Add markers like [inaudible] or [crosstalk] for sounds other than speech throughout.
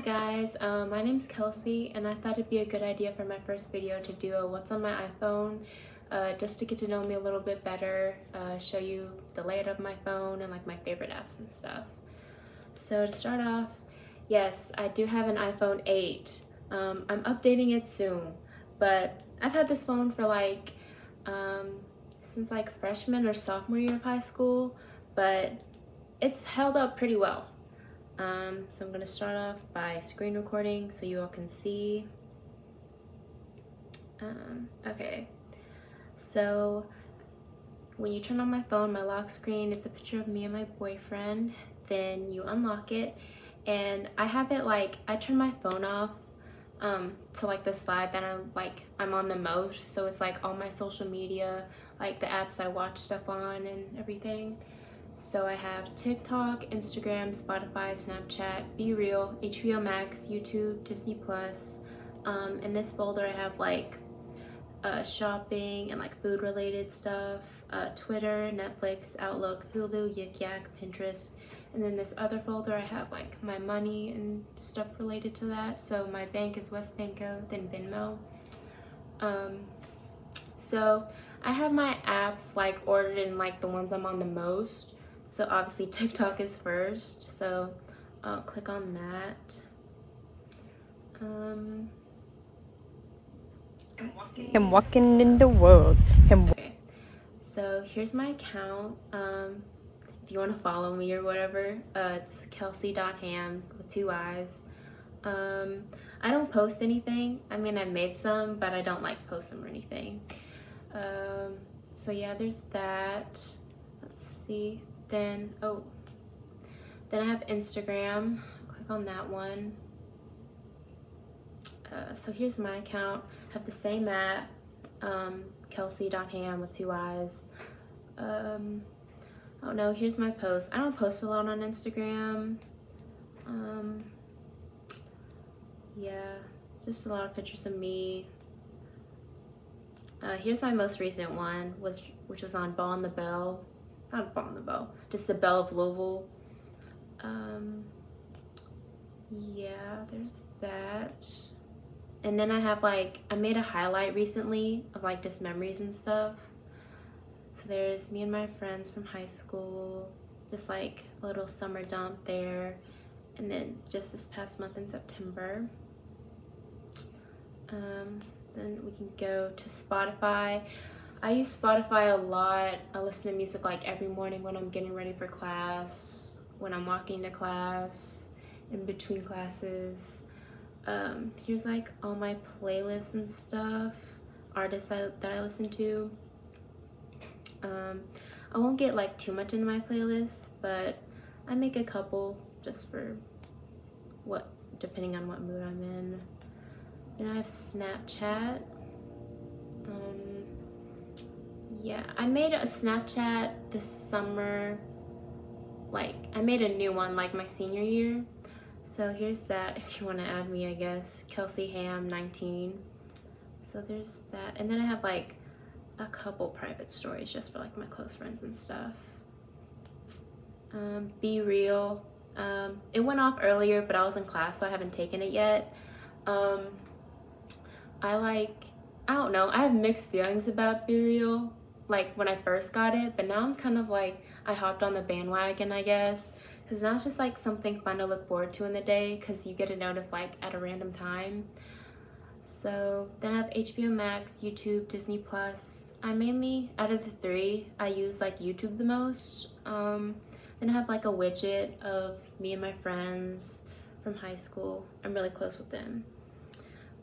Hi guys, um, my name's Kelsey and I thought it'd be a good idea for my first video to do a what's on my iPhone uh, just to get to know me a little bit better, uh, show you the layout of my phone and like my favorite apps and stuff. So to start off, yes, I do have an iPhone 8. Um, I'm updating it soon, but I've had this phone for like um, since like freshman or sophomore year of high school, but it's held up pretty well. Um, so I'm gonna start off by screen recording so you all can see. Um, okay, so when you turn on my phone, my lock screen, it's a picture of me and my boyfriend. Then you unlock it and I have it like, I turn my phone off um, to like the slide that I'm like, I'm on the most. So it's like all my social media, like the apps I watch stuff on and everything. So I have TikTok, Instagram, Spotify, Snapchat, BeReal, HBO Max, YouTube, Disney Plus. Um, in this folder I have like uh, shopping and like food related stuff, uh, Twitter, Netflix, Outlook, Hulu, Yik Yak, Pinterest. And then this other folder I have like my money and stuff related to that. So my bank is WesBanco, then Venmo. Um, so I have my apps like ordered in like the ones I'm on the most. So obviously TikTok is first, so I'll click on that. Um, let's see. Him walking in the world. Him Okay, so here's my account. Um, if you want to follow me or whatever, uh, it's kelsey.ham with two eyes. Um, I don't post anything. I mean, I made some, but I don't like post them or anything. Um, so yeah, there's that. Let's see. Then, oh, then I have Instagram. Click on that one. Uh, so here's my account. I have the same app, um, kelsey.ham with two eyes. Um, oh no, here's my post. I don't post a lot on Instagram. Um, yeah, just a lot of pictures of me. Uh, here's my most recent one, was which was on Ball and the Bell not a Ball the Bell, just the Belle of Louisville. Um, yeah, there's that. And then I have like, I made a highlight recently of like just memories and stuff. So there's me and my friends from high school, just like a little summer dump there. And then just this past month in September. Um, then we can go to Spotify. I use Spotify a lot. I listen to music like every morning when I'm getting ready for class, when I'm walking to class, in between classes. Um, here's like all my playlists and stuff, artists I, that I listen to. Um, I won't get like too much into my playlist, but I make a couple just for what, depending on what mood I'm in. Then I have Snapchat. Um, yeah, I made a Snapchat this summer. Like, I made a new one like my senior year. So here's that [laughs] if you want to add me, I guess. Kelsey Ham 19. So there's that. And then I have like a couple private stories just for like my close friends and stuff. Um, BeReal. Um, it went off earlier, but I was in class, so I haven't taken it yet. Um, I like, I don't know, I have mixed feelings about BeReal like when I first got it, but now I'm kind of like, I hopped on the bandwagon, I guess, because now it's just like something fun to look forward to in the day because you get a note of like at a random time. So then I have HBO Max, YouTube, Disney Plus. I mainly, out of the three, I use like YouTube the most. Um, then I have like a widget of me and my friends from high school. I'm really close with them.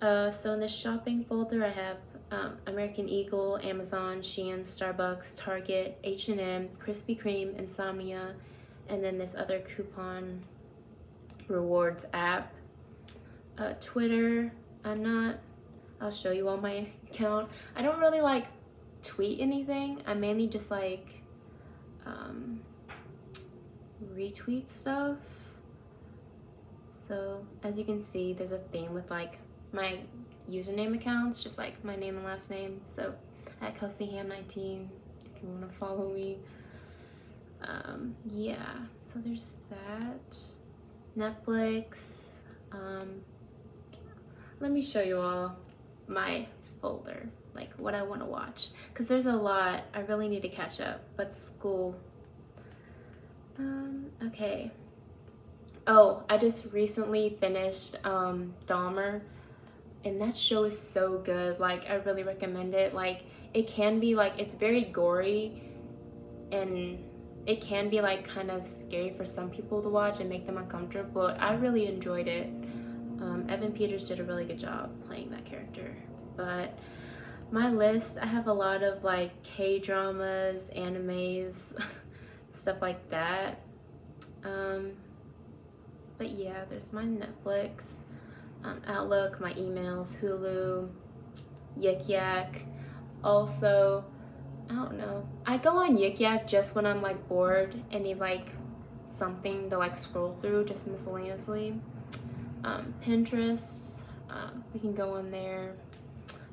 Uh, so in the shopping folder, I have um, American Eagle, Amazon, Shein, Starbucks, Target, H&M, Krispy Kreme, Insomnia, and then this other coupon rewards app. Uh, Twitter, I'm not, I'll show you all my account. I don't really like tweet anything. I mainly just like um, retweet stuff. So as you can see, there's a theme with like my username accounts, just like my name and last name. So at KelseyHam19 if you want to follow me. Um, yeah, so there's that. Netflix, Um, let me show you all my folder, like what I want to watch. Because there's a lot. I really need to catch up. But school. Um, okay. Oh, I just recently finished um, Dahmer. And that show is so good. Like, I really recommend it. Like, it can be, like, it's very gory. And it can be, like, kind of scary for some people to watch and make them uncomfortable. But I really enjoyed it. Um, Evan Peters did a really good job playing that character. But my list, I have a lot of like K dramas, animes, [laughs] stuff like that. Um, but yeah, there's my Netflix, um, Outlook, my emails, Hulu, Yik Yak. Also, I don't know. I go on Yik Yak just when I'm like bored and need like something to like scroll through just miscellaneously um, Pinterest. Um, we can go on there.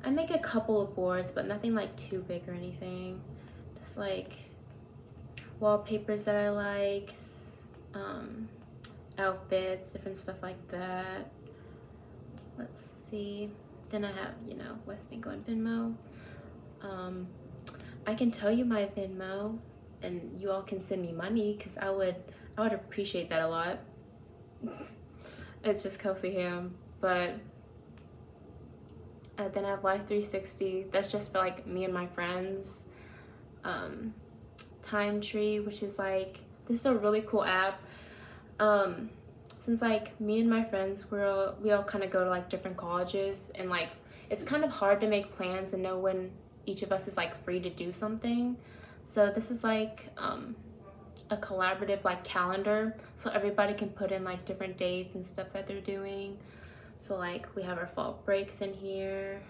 I make a couple of boards, but nothing like too big or anything. Just like wallpapers that I like, um, outfits, different stuff like that. Let's see. Then I have, you know, West WesBanco and Venmo. Um, I can tell you my Venmo and you all can send me money because I would I would appreciate that a lot. [laughs] it's just Kelsey Ham. But uh, then I have Life 360. That's just for like me and my friends. Um, Time Tree, which is like this is a really cool app. Um, since like me and my friends we're all, we all kind of go to like different colleges and like it's kind of hard to make plans and know when each of us is like free to do something. So this is like um, a collaborative like calendar so everybody can put in like different dates and stuff that they're doing so like we have our fall breaks in here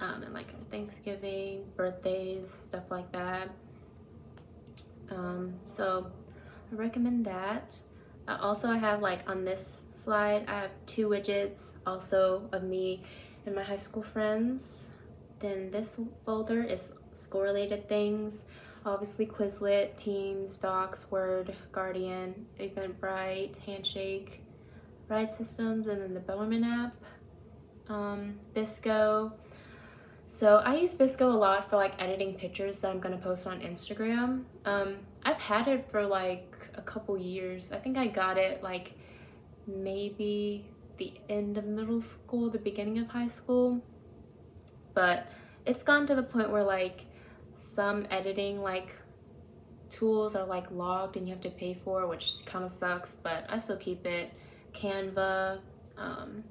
um, and like our Thanksgiving, birthdays, stuff like that. Um, so I recommend that. Uh, also I have like on this slide, I have two widgets also of me and my high school friends. Then this folder is school related things obviously Quizlet, Teams, Docs, Word, Guardian, Eventbrite, Handshake, Ride Systems, and then the Bellarmine app, um, VSCO. So I use VSCO a lot for like editing pictures that I'm gonna post on Instagram. Um, I've had it for like a couple years. I think I got it like maybe the end of middle school, the beginning of high school. But it's gone to the point where like some editing like tools are like logged and you have to pay for which kind of sucks but I still keep it Canva um,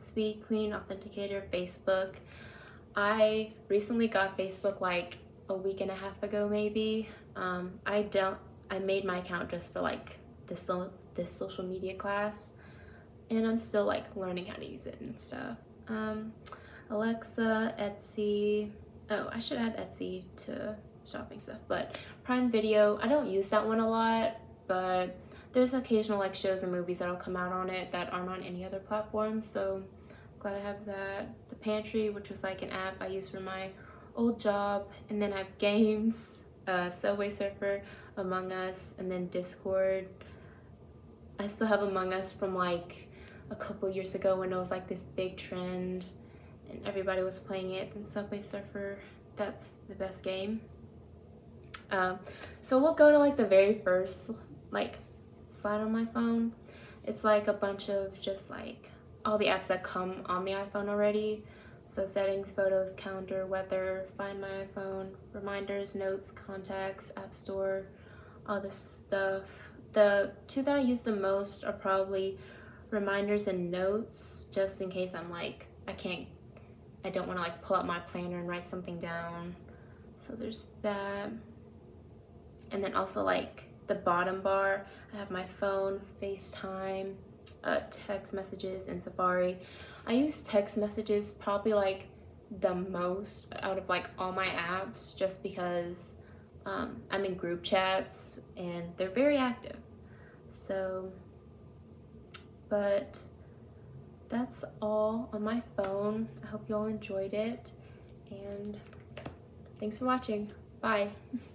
Sweetgreen Authenticator Facebook I recently got Facebook like a week and a half ago maybe um, I don't I made my account just for like this so, this social media class and I'm still like learning how to use it and stuff. Um, Alexa Etsy oh i should add etsy to shopping stuff but prime video i don't use that one a lot but there's occasional like shows and movies that'll come out on it that aren't on any other platform so glad i have that. The pantry which was like an app i used for my old job and then i have games uh, subway surfer among us and then discord i still have among us from like a couple years ago when it was like this big trend and everybody was playing it and Subway Surfer, that's the best game. Um, so we'll go to like the very first like slide on my phone. It's like a bunch of just like all the apps that come on the iPhone already. So settings, photos, calendar, weather, find my iPhone, reminders, notes, contacts, app store, all this stuff. The two that I use the most are probably reminders and notes, just in case I'm like, I can't I don't want to like pull out my planner and write something down. So there's that. And then also like the bottom bar, I have my phone, FaceTime, uh, text messages, in Safari. I use text messages probably like the most out of like all my apps just because um, I'm in group chats and they're very active. So, but that's all on my phone. I hope you all enjoyed it and thanks for watching. Bye. [laughs]